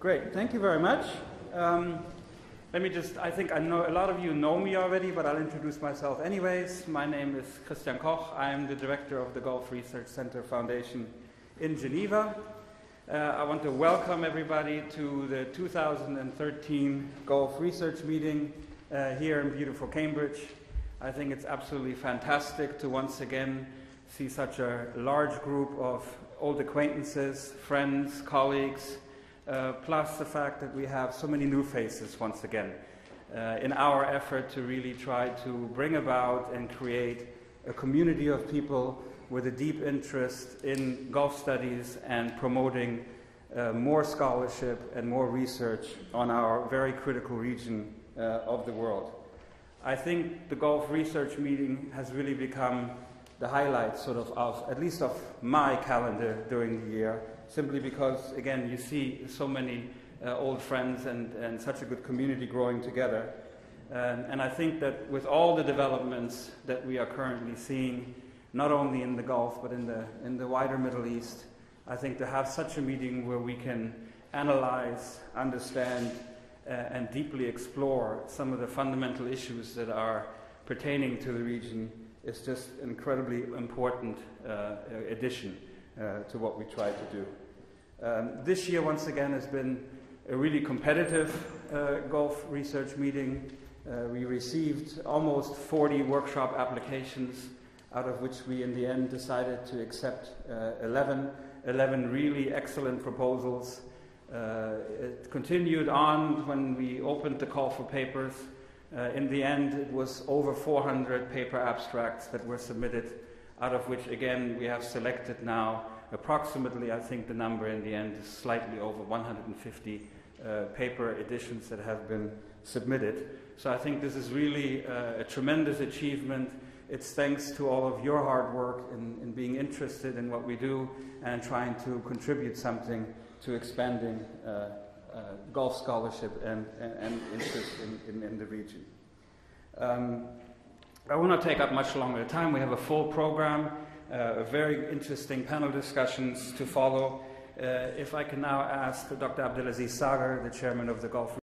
Great, thank you very much. Um, let me just, I think I know a lot of you know me already, but I'll introduce myself anyways. My name is Christian Koch. I am the director of the Gulf Research Center Foundation in Geneva. Uh, I want to welcome everybody to the 2013 Gulf Research Meeting uh, here in beautiful Cambridge. I think it's absolutely fantastic to once again see such a large group of old acquaintances, friends, colleagues, uh, plus the fact that we have so many new faces once again uh, in our effort to really try to bring about and create a community of people with a deep interest in Gulf studies and promoting uh, more scholarship and more research on our very critical region uh, of the world. I think the Gulf Research Meeting has really become the highlight, sort of, of at least of my calendar during the year simply because, again, you see so many uh, old friends and, and such a good community growing together. Um, and I think that with all the developments that we are currently seeing, not only in the Gulf but in the, in the wider Middle East, I think to have such a meeting where we can analyze, understand, uh, and deeply explore some of the fundamental issues that are pertaining to the region is just an incredibly important uh, addition uh, to what we try to do. Um, this year, once again, has been a really competitive uh, Gulf research meeting. Uh, we received almost 40 workshop applications, out of which we, in the end, decided to accept uh, 11, 11 really excellent proposals. Uh, it continued on when we opened the call for papers. In the end, it was over 400 paper abstracts that were submitted out of which, again, we have selected now approximately, I think the number in the end is slightly over 150 uh, paper editions that have been submitted. So I think this is really uh, a tremendous achievement. It's thanks to all of your hard work in, in, being interested in what we do and trying to contribute something to expanding uh, uh Gulf scholarship and, and, and interest in, in, in, the region. Um, I will not take up much longer time. We have a full program, uh, very interesting panel discussions to follow. Uh, if I can now ask Dr. Abdulaziz Sager, the chairman of the Gulf